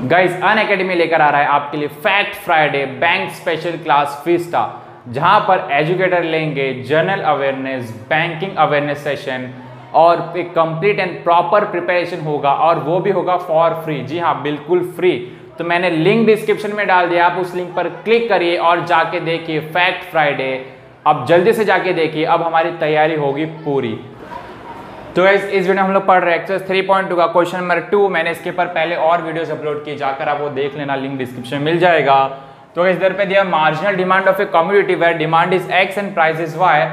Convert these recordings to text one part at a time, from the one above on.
Guys अन academy लेकर आ रहा है आपके लिए fact Friday bank special class fiesta जहाँ पर एजुकेटर लेंगे general awareness banking awareness session और एक कंप्लीट एंड प्रॉपर प्रिपरेशन होगा, और वो भी होगा फॉर फ्री जी हाँ बिल्कुल फ्री तो मैंने लिंक डिस्क्रिप्शन में डाल दिया, आप उस लिंक पर क्लिक करिए और जाके देखिए फैक्ट फ्राइडे अब जल्दी से जाके देखिए, अब हमारी तैयारी होगी पूरी। तो इस इस वीडियो में हम लोग पढ़ रहे हैं थ्री पॉइंट टू का क्वेश्चन नंबर टू मैंने इसके ऊपर पहले और वीडियोस अपलोड किए, जाकर आप वो देख लेना लिंक डिस्क्रिप्शन में मिल जाएगा। तो इस दर पे दिया marginal demand of a community where demand is x and price is y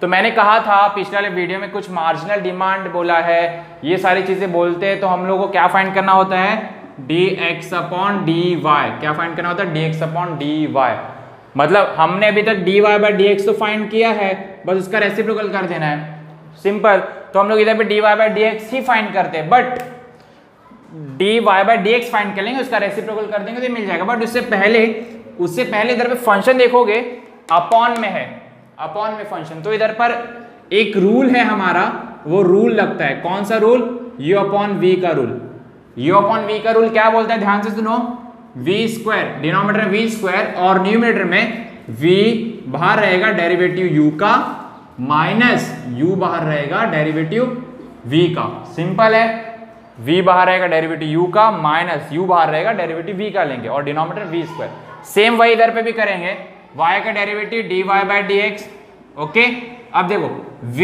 तो मैंने कहा था, पिछले वाले वीडियो में कुछ मार्जिनल डिमांड बोला है। ये सारी चीज़ें बोलते हैं तो हम लोग को क्या फाइंड करना होता है? D x upon d y क्या फाइंड करना होता है? D x upon d y मतलब हमने अभी तक d y by d x तो फाइंड किया है, बस उसका रेसिप्रोकल कर देना है। सिंपल तो हम लोग इधर पे d y by d x he find करते हैं but d y by d x find कर लेंगे, उसका रेसिप्रोकल कर देंगे तो मिल जाएगा। बट उससे पहले उससे पहले इधर पे फ़ंक्शन देखोगे अपॉन में है अपॉन में फ़ंक्शन तो इधर पर एक रूल है हमारा, वो रूल लगता है। कौन सा रूल यू अपॉन वी का रूल यू अपॉन वी का रूल क्या बोलता है? ध्यान से सुनो। V square denominator v square और न्यूमिनेटर में वी बाहर रहेगा डेरिवेटिव यू का। माइनस u बाहर रहेगा डेरिवेटिव v का। सिंपल है। v बाहर रहेगा डेरिवेटिव u का, माइनस u बाहर रहेगा डेरिवेटिव v का लेंगे और डिनोमीटर v स्क्वायर सेम वही इधर पे भी करेंगे। y का derivative dy by d okay अब देखो, v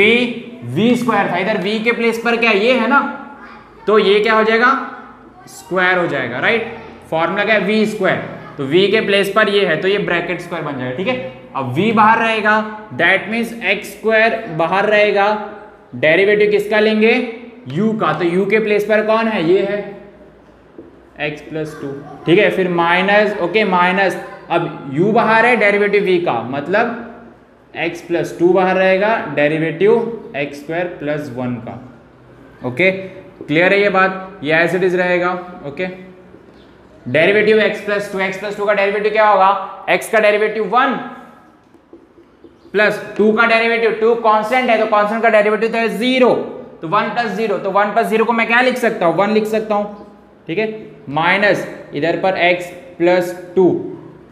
v स्क्वायर था। इधर v के प्लेस पर क्या ये है ना? तो ये क्या हो जाएगा? स्क्वायर हो जाएगा राइट फॉर्मूला क्या है? v स्क्वायर तो v के प्लेस पर ये है तो ये ब्रैकेट स्क्वायर बन जाएगा, ठीक है? अब v बाहर रहेगा दैट मीन्स x स्क्वायर बाहर रहेगा डेरिवेटिव किसका लेंगे? U का तो u के प्लेस पर कौन है? ये है x प्लस टू ठीक है? फिर माइनस ओके माइनस अब u बाहर है डेरिवेटिव v का मतलब x प्लस टू बाहर रहेगा derivative x square plus one का ओके क्लियर है ये बात? ये एज इट इज़ रहेगा okay derivative x plus two, x plus two का डेरिवेटिव क्या होगा? x का डेरिवेटिव वन प्लस टू का डेरिवेटिव टू कांस्टेंट है तो कांस्टेंट का डेरिवेटिव तो है ज़ीरो। तो वन प्लस ज़ीरो तो वन प्लस ज़ीरो को मैं क्या लिख सकता हूँ? वन लिख सकता हूँ। ठीक है? माइनस इधर पर x plus two.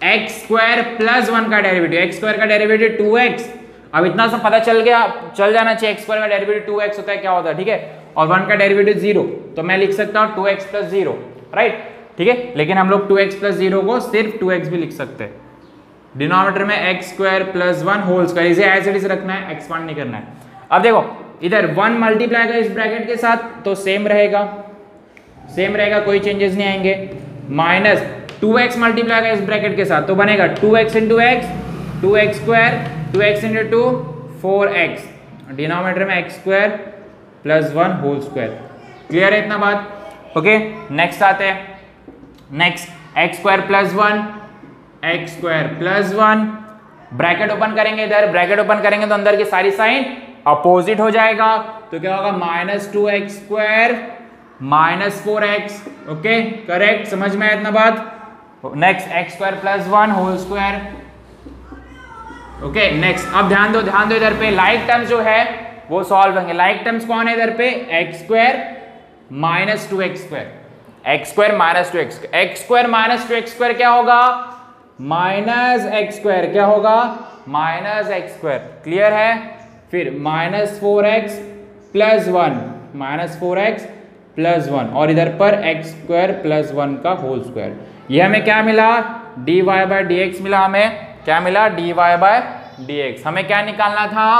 X square plus one का डेरिवेटिव, एक्स स्क्वायर का डेरिवेटिव टू एक्स। अब इतना सा पता चल गया, चल जाना चाहिए, एक्स स्क्वायर का डेरिवेटिव टू एक्स होता है, क्या होता है? ठीक है? और वन का डेरिवेटिव ज़ीरो तो मैं लिख सकता हूँ two x plus zero, right? ठीक है? लेकिन हम लोग टू एक्स प्लस ज़ीरो को सिर्फ़ टू एक्स भी लिख सकते हैं। डिनोमीटर में x square plus one whole square इसे एज इट इज़ रखना है एक्सपांड नहीं करना है। अब देखो, इधर वन मल्टीप्लाई का इस ब्रैकेट के साथ तो सेम रहेगा। सेम रहेगा, कोई चेंजेस नहीं आएँगे। माइनस टू एक्स मल्टीप्लाई का इस ब्रैकेट के साथ तो बनेगा two x into x two x square two x into two four x denominator में x square plus one whole square clear है इतना बात? ओके नेक्स्ट आते हैं। Next x square plus one x square plus one bracket open करेंगे इधर bracket open करेंगे तो अंदर की सारी साइन अपोजिट हो जाएगा। तो क्या होगा? Minus two x square minus four x okay correct समझ में आया इतना बात? Next x square plus one whole square okay next अब ध्यान दो ध्यान दो इधर पे। लाइक टर्म्स जो है, वो सॉल्व होंगे। लाइक टर्म्स कौन है इधर पे? X square minus two x square x square minus two x x square minus two x square क्या होगा? माइनस एक्स स्क्वायर क्या होगा? माइनस एक्स स्क्वायर क्लियर है? फिर minus four x plus one minus four x plus one और इधर पर x square plus one का होल स्क्वायर ये हमें क्या मिला? D y by d x मिला हमें। क्या मिला? D y by d x हमें क्या निकालना था?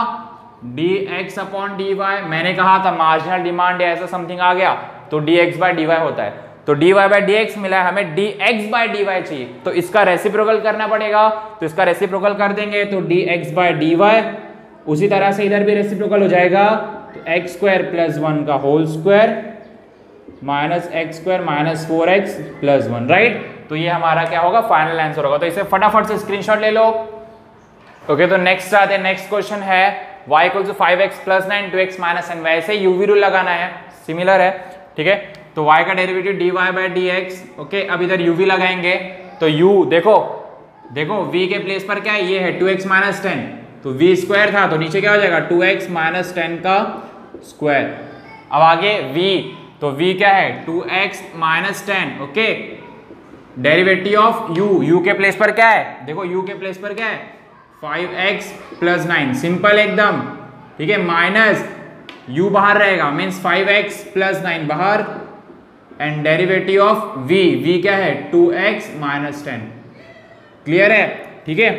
D x upon d y मैंने कहा था मार्जिनल डिमांड ऐसा समथिंग आ गया तो d x by d y होता है। तो डी वाई बाई डी मिला है हमें d x by d y चाहिए। तो इसका रेसिप्रोकल करना पड़ेगा। तो इसका रेसिप्रोकल कर देंगे तो d x by d y उसी तरह से इधर भी रेसिप्रोकल हो जाएगा। तो एक्स स्क्वायर प्लस वन का whole square minus x square minus four x plus one right तो ये हमारा क्या होगा? फाइनल आंसर होगा। तो इसे फटाफट से स्क्रीनशॉट ले लो। ओके तो नेक्स्ट आते हैं। नेक्स्ट क्वेश्चन है, y equal to five x plus nine two x minus n वैसे यूवी रूल लगाना है। सिमिलर है। ठीक है? तो y का derivative d y by d x okay अब इधर यूवी लगाएँगे तो u, देखो देखो, v के प्लेस पर क्या है? ये है टू एक्स माइनस टेन तो v स्क्वायर था तो नीचे क्या हो जाएगा? टू एक्स माइनस टेन का स्क्वायर अब आगे v तो v क्या है? Two x minus ten okay derivative of u u के प्लेस पर क्या है? देखो, u के प्लेस पर क्या है? 5x प्लस नाइन सिंपल एकदम, ठीक है? माइनस u बाहर रहेगा मीन्स 5x प्लस नाइन बाहर and derivative of v. V क्या है? 2x x minus ten clear है? ठीक है?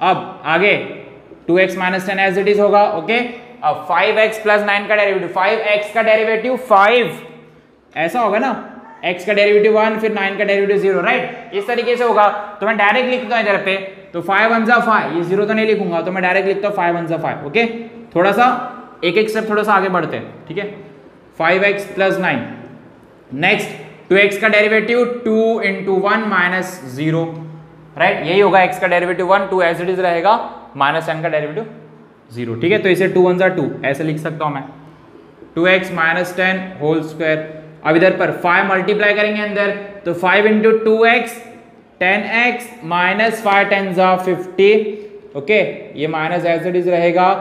अब आगे. 2x x minus ten as it is होगा ओके अब 5x एक्स प्लस नाइन का डेरिवेटिव 5x का डेरिवेटिव 5 ऐसा होगा ना? x का डेरिवेटिव 1 फिर 9 का डेरिवेटिव 0 राइट इस तरीके से होगा। तो मैं डायरेक्ट लिखता हूँ इधर पे। तो 5 वन जा 5 ये ज़ीरो तो नहीं लिखूँगा। तो मैं डायरेक्ट लिखता हूँ 5 वन जा 5 ओके थोड़ा सा, एक एक स्टेप थोड़ा सा आगे बढ़ते हैं, ठीक है? Five x plus nine next 2x का derivative 2 into one minus zero right यही होगा x का डेरिवेटिव 1 2 एज इट इज़ रहेगा माइनस टेन का डेरिवेटिव ज़ीरो ठीक है? तो इसे टू वन जार टू ऐसे लिख सकता हूँ मैं. Two x minus ten whole square अब इधर पर फाइव मल्टीप्लाई करेंगे अंदर तो five into two x ten x minus five ten जा फिफ्टी ओके ये माइनस एज इट इज़ रहेगा.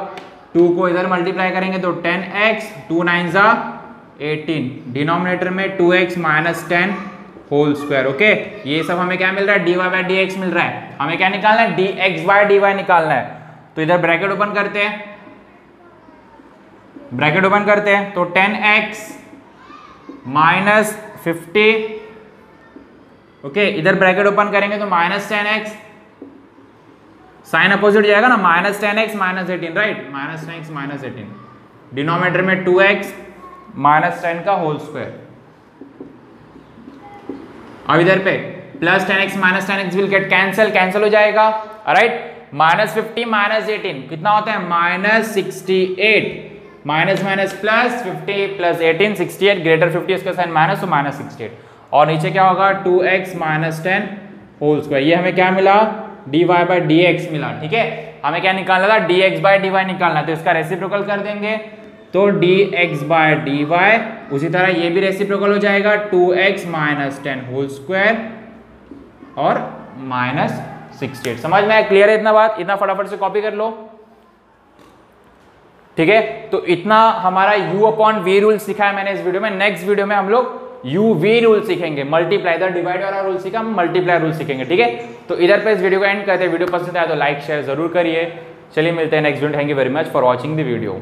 टू को इधर मल्टीप्लाई करेंगे तो टेन एक्स टू नाइन जा एटीन, डिनोमिनेटर में two x minus ten whole square, okay? ये सब हमें क्या मिल रहा है? D y by d x मिल रहा है। हमें क्या निकालना है? D x by d y निकालना है। तो इधर ब्रैकेट ओपन करते हैं। ब्रैकेट ओपन करते हैं। तो ten x minus fifty, okay? इधर ब्रैकेट ओपन करेंगे तो minus ten x. Sign opposite जाएगा ना? Minus ten x minus eighteen, right? Minus ten x minus eighteen. Denominator में टू एक्स माइनस टेन का होल स्क्वायर। अब इधर पे, plus ten x, minus ten x will get cancel cancel हो जाएगा। Right minus fifty, minus eighteen, कितना होता है? Minus sixty eight. Minus minus plus fifty, plus eighteen, sixty eight greater fifty उसका साइन माइनस तो माइनस सिक्सटी एट। और नीचे क्या होगा? Two x minus ten whole square ये हमें क्या मिला? D y by d x मिला, ठीक है? हमें क्या निकालना था? D x by d y निकालना। तो इसका रेसिप्रोकल कर देंगे। तो d x by d y उसी तरह ये भी रेसिप्रोकल हो जाएगा two x minus ten whole square और माइनस सिक्सटी एट समझ में क्लियर है इतना बात? इतना फटाफट से कॉपी कर लो। ठीक है? तो इतना हमारा u अपॉन वी रूल सीखा है मैंने इस वीडियो में। नेक्स्ट वीडियो में हम लोग यू वी रूल सीखेंगे। मल्टीप्लाई इधर डिवाइड वाला रूल सीखा हम मल्टीप्लाई रूल सीखेंगे। ठीक है? तो इधर पे इस वीडियो को एंड करते हैं। वीडियो पसंद आया तो लाइक शेयर ज़रूर करिए। चलिए मिलते हैं next video thank you very much for watching the video